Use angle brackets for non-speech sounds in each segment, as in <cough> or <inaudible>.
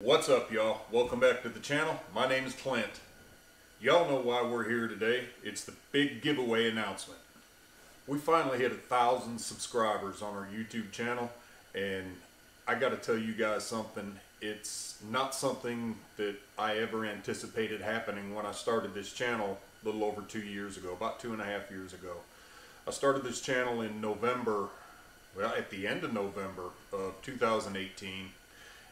What's up y'all? Welcome back to the channel. My name is Clint. Y'all know why we're here today. It's the big giveaway announcement. We finally hit a thousand subscribers on our YouTube channel and I got to tell you guys something. It's not something that I ever anticipated happening when I started this channel a little over two years ago, about two and a half years ago. I started this channel in November, well at the end of November of 2018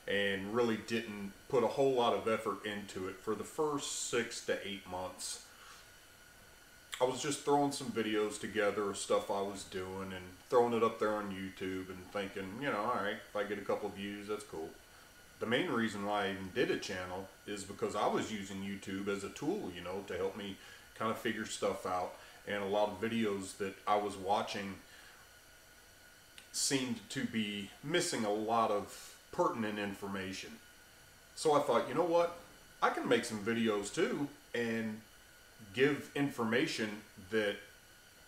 and really didn't put a whole lot of effort into it for the first six to eight months. I was just throwing some videos together of stuff I was doing and throwing it up there on YouTube and thinking, you know, all right, if I get a couple views, that's cool. The main reason why I even did a channel is because I was using YouTube as a tool, you know, to help me kind of figure stuff out. And a lot of videos that I was watching seemed to be missing a lot of pertinent information. So I thought, you know what? I can make some videos too and give information that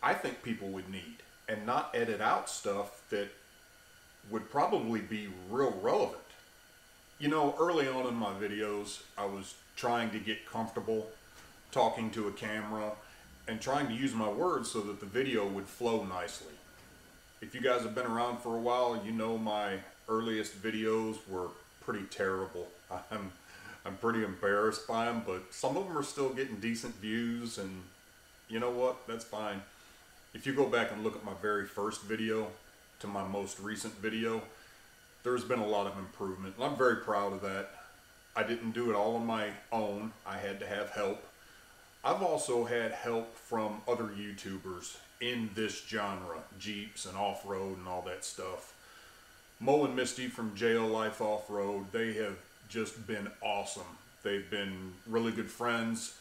I think people would need and not edit out stuff that would probably be real relevant. You know, early on in my videos, I was trying to get comfortable talking to a camera and trying to use my words so that the video would flow nicely. If you guys have been around for a while, you know my earliest videos were pretty terrible. <laughs> I'm I'm pretty embarrassed by them, but some of them are still getting decent views, and you know what? That's fine. If you go back and look at my very first video to my most recent video, there's been a lot of improvement, and I'm very proud of that. I didn't do it all on my own. I had to have help. I've also had help from other YouTubers in this genre, Jeeps and off-road and all that stuff. Mo and Misty from JL Life Off Road, they have just been awesome. They've been really good friends.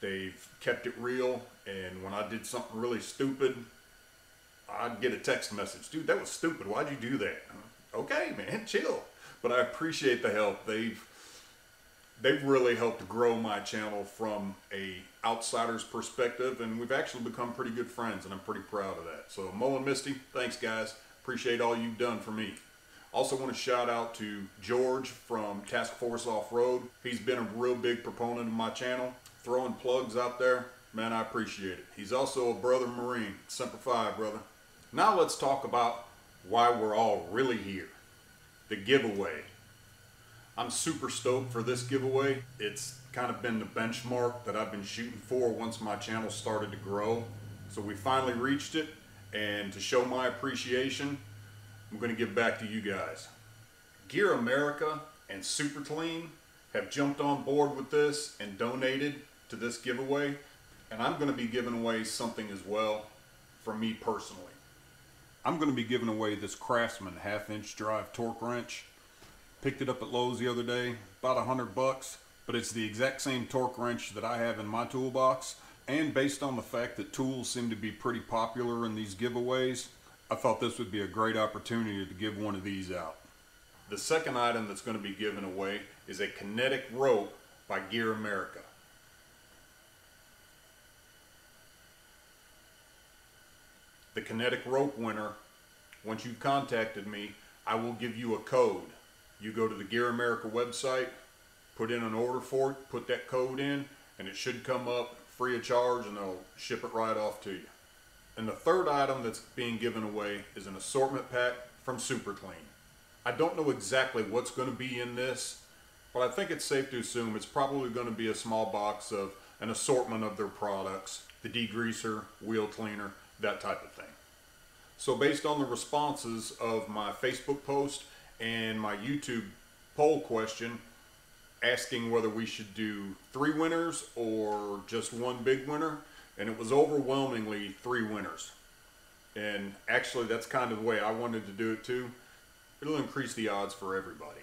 They've kept it real. And when I did something really stupid, I'd get a text message, dude, that was stupid. Why'd you do that? Okay, man, chill. But I appreciate the help. They've they've really helped grow my channel from a outsider's perspective, and we've actually become pretty good friends, and I'm pretty proud of that. So Mo and Misty, thanks guys. Appreciate all you've done for me. Also want to shout out to George from Task Force Off-Road. He's been a real big proponent of my channel. Throwing plugs out there, man, I appreciate it. He's also a brother Marine. Semper Fi, brother. Now let's talk about why we're all really here. The giveaway. I'm super stoked for this giveaway. It's kind of been the benchmark that I've been shooting for once my channel started to grow. So we finally reached it and to show my appreciation, I'm going to give back to you guys. Gear America and Super Clean have jumped on board with this and donated to this giveaway. And I'm going to be giving away something as well for me personally. I'm going to be giving away this Craftsman half inch drive torque wrench. Picked it up at Lowe's the other day, about a hundred bucks, but it's the exact same torque wrench that I have in my toolbox. And based on the fact that tools seem to be pretty popular in these giveaways, I thought this would be a great opportunity to give one of these out. The second item that's going to be given away is a kinetic rope by Gear America. The kinetic rope winner, once you've contacted me, I will give you a code. You go to the Gear America website, put in an order for it, put that code in, and it should come up free of charge and they'll ship it right off to you. And the third item that's being given away is an assortment pack from Super Clean. I don't know exactly what's going to be in this, but I think it's safe to assume it's probably going to be a small box of an assortment of their products, the degreaser, wheel cleaner, that type of thing. So based on the responses of my Facebook post and my YouTube poll question asking whether we should do three winners or just one big winner, and it was overwhelmingly three winners. And actually, that's kind of the way I wanted to do it too. It'll increase the odds for everybody.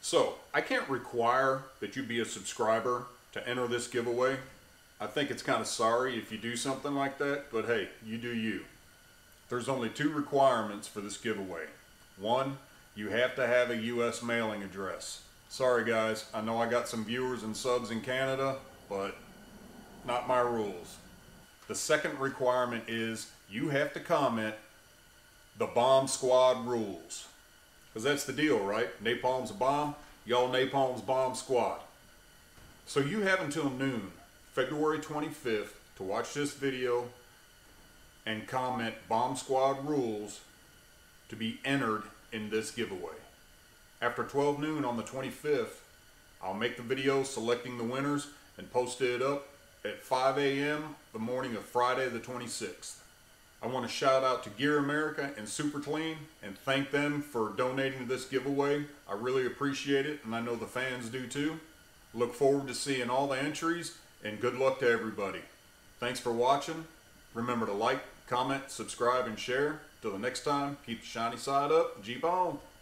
So, I can't require that you be a subscriber to enter this giveaway. I think it's kind of sorry if you do something like that, but hey, you do you. There's only two requirements for this giveaway. One, you have to have a U.S. mailing address. Sorry guys, I know I got some viewers and subs in Canada, but not my rules. The second requirement is you have to comment the bomb squad rules. Because that's the deal, right? Napalm's a bomb. y'all Napalm's Bomb Squad. So you have until noon, February 25th, to watch this video and comment Bomb Squad rules to be entered in this giveaway. After 12 noon on the 25th, I'll make the video selecting the winners and post it up at 5 a.m. the morning of Friday the 26th. I want to shout out to Gear America and Super Clean and thank them for donating to this giveaway. I really appreciate it and I know the fans do too. Look forward to seeing all the entries and good luck to everybody. Thanks for watching. Remember to like, comment, subscribe, and share. Till the next time, keep the shiny side up. Jeep on.